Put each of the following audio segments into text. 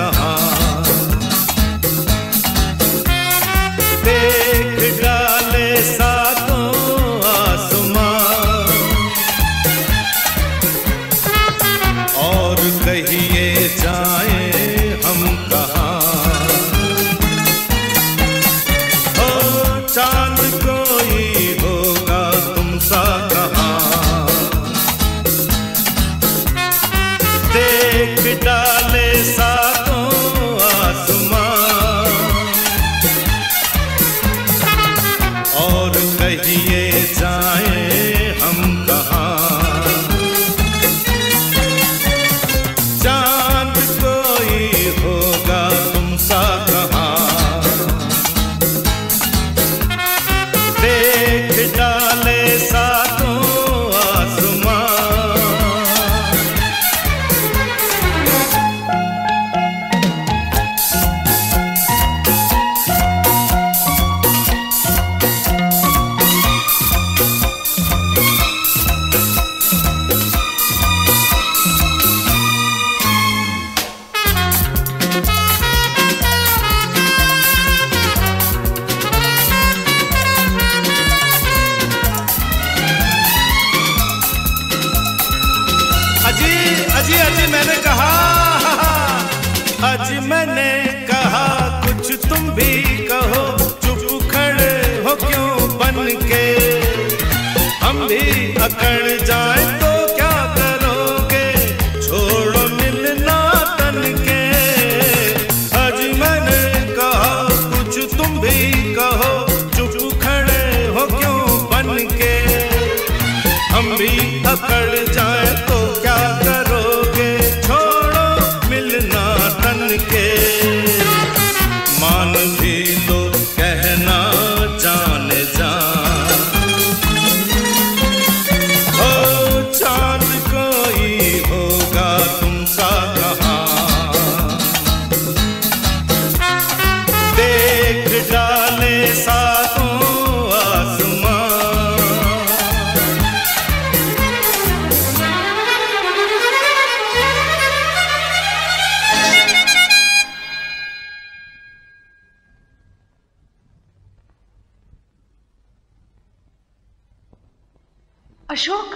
रहा। देख डाले सातों आसमां और कहिए जाए हम कहा। कहा। डाले साथ अजी अजी अजी मैंने कहा अजी मैंने कहा, कुछ तुम भी कहो, चुप खड़े हो क्यों बन के? हम भी अकड़ जाए तो क्या करोगे? छोड़ो मिलना तन के। अज मैंने कहा, कुछ तुम भी कहो, चुप खड़े हो क्यों बन के? हम भी अकड़ जाए अशोक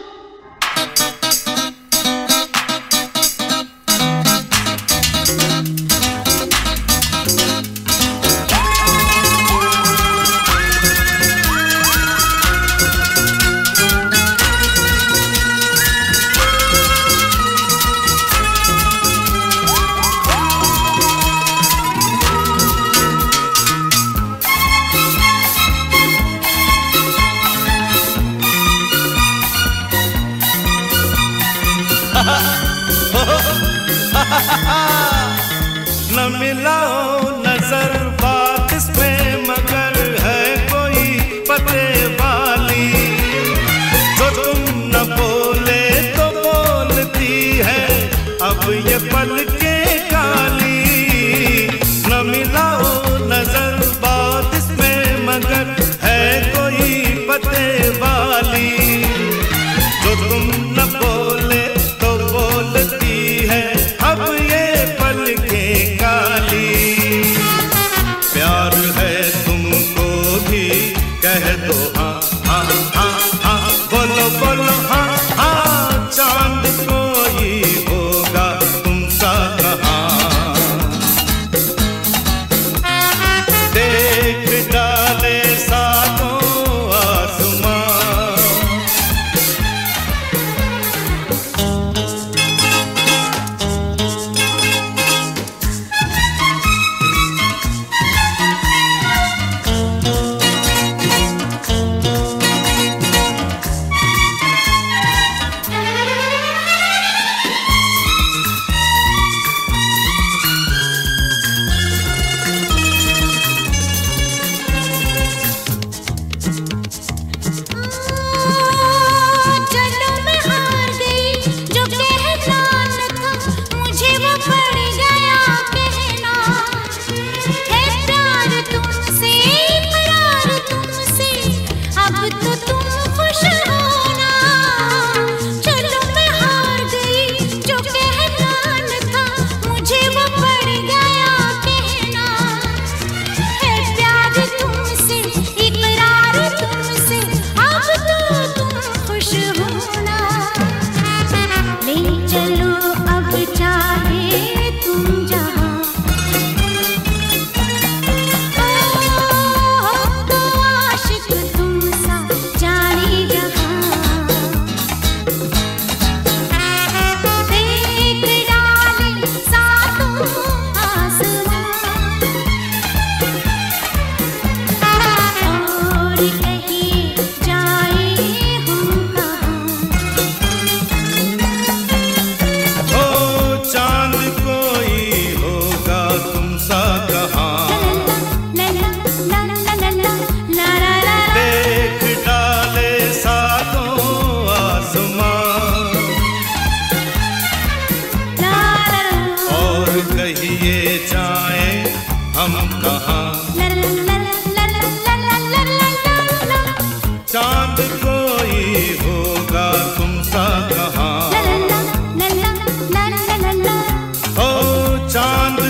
न मिलाओ नज़र बात में, मगर है कोई पते वाली। जो तुम न बोले तो बोलती है, अब ये पल के काली। न मिलाओ नज़र बात में, मगर है कोई पते है तो ये जाए हम कहाँ चाँद कोई होगा तुमसा कहाँ ओ चाँद